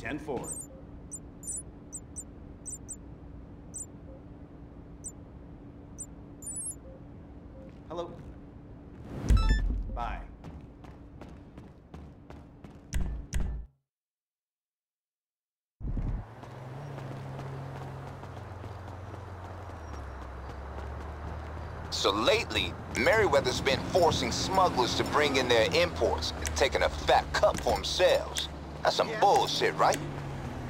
10-4. Hello. Bye. So lately, Merryweather's been forcing smugglers to bring in their imports and taking a fat cut for themselves. That's some bullshit, right?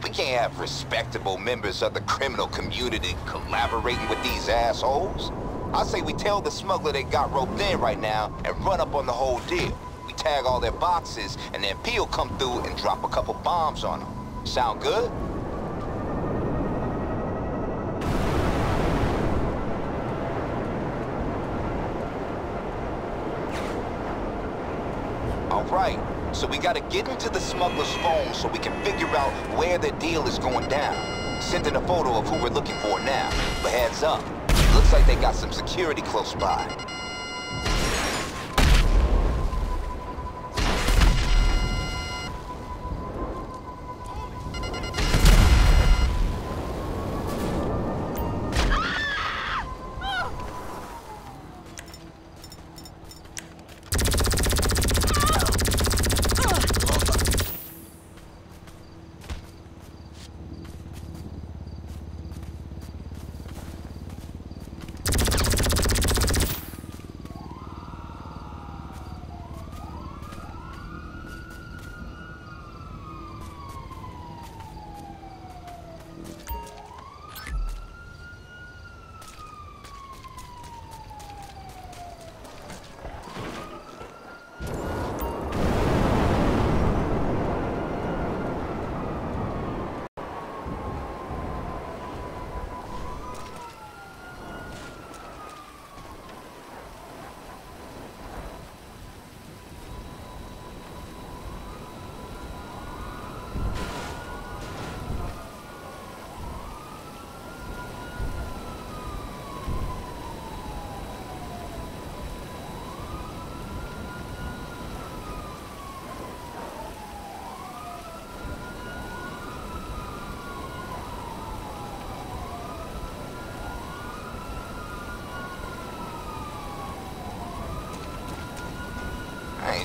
We can't have respectable members of the criminal community collaborating with these assholes. I say we tell the smuggler they got roped in right now and run up on the whole deal. We tag all their boxes, and then Peel come through and drop a couple bombs on them. Sound good? All right, so we gotta get into the smuggler's phone so we can figure out where the deal is going down. Sending a photo of who we're looking for now. But heads up, looks like they got some security close by.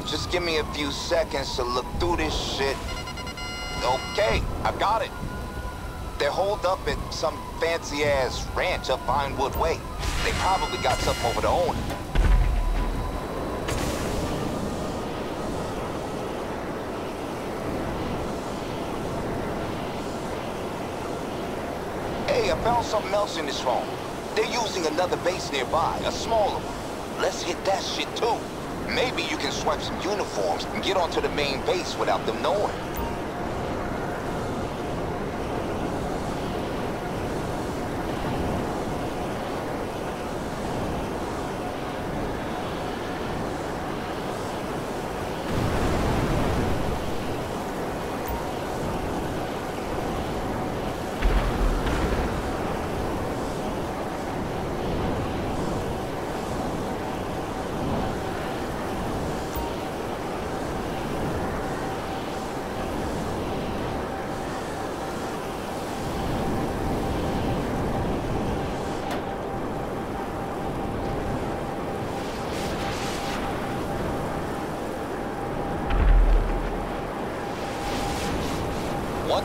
Just give me a few seconds to look through this shit. Okay, I got it. They're holed up at some fancy-ass ranch up Vinewood Way. They probably got something over the owner. Hey, I found something else in this phone. They're using another base nearby, a smaller one. Let's hit that shit too. Maybe you can swipe some uniforms and get onto the main base without them knowing.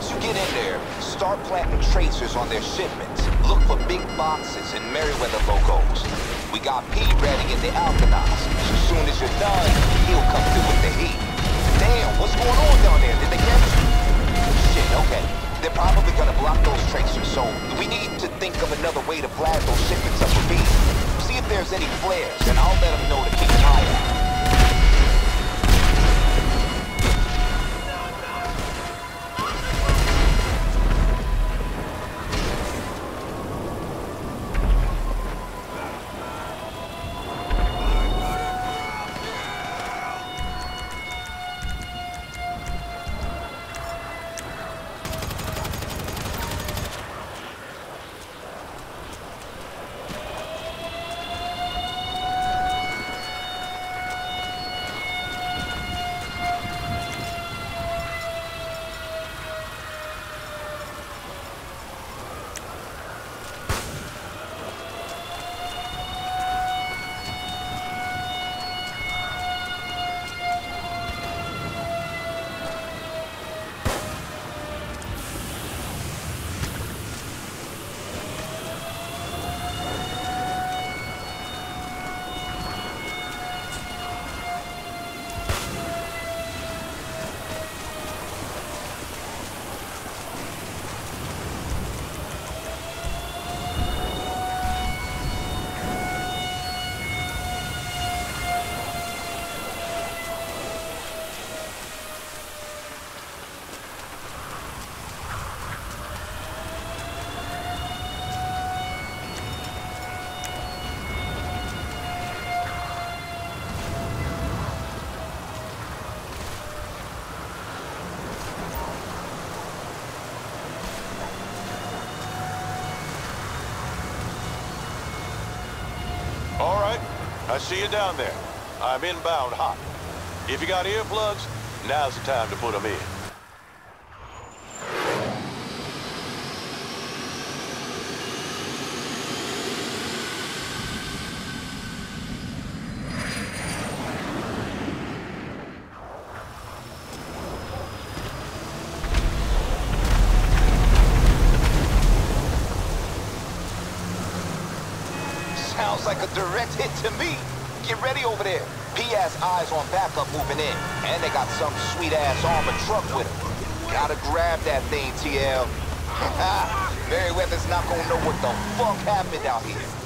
Once you get in there, start planting tracers on their shipments. Look for big boxes and Merryweather logos. We got P ready in the Alkonost. As soon as you're done, he'll come through with the heat. Damn, what's going on down there? Did they catch you? Shit, okay. They're probably gonna block those tracers, so we need to think of another way to blast those shipments up with B. See if there's any flares, and I'll let them know to keep an eye out. I see you down there. I'm inbound hot. If you got earplugs, now's the time to put them in. Sounds like a direct hit to me. Get ready over there. P.S. eyes on backup moving in. And they got some sweet-ass armored truck with them. Gotta grab that thing, TL. Merryweather's not gonna know what the fuck happened out here.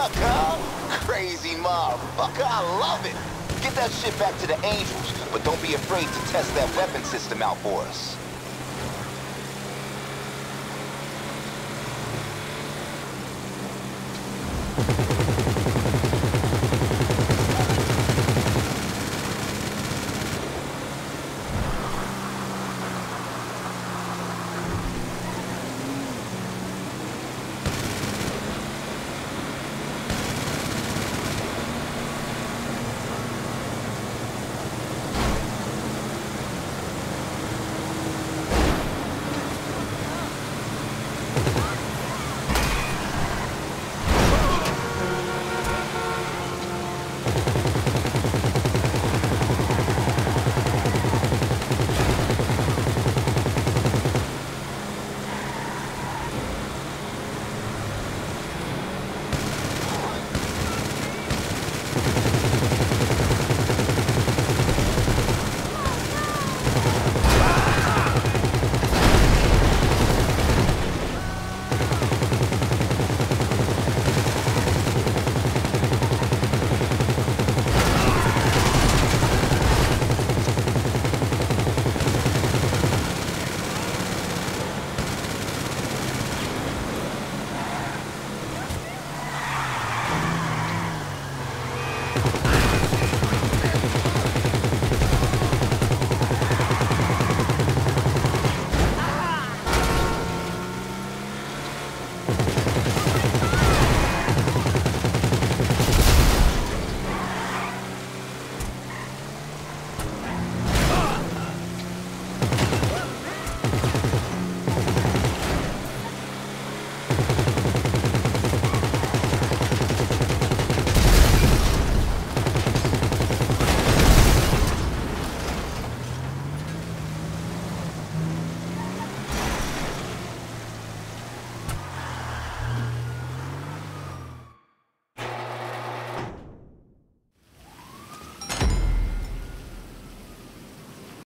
Truck, huh? Crazy motherfucker, I love it. Get that shit back to the Angels, but don't be afraid to test that weapon system out for us.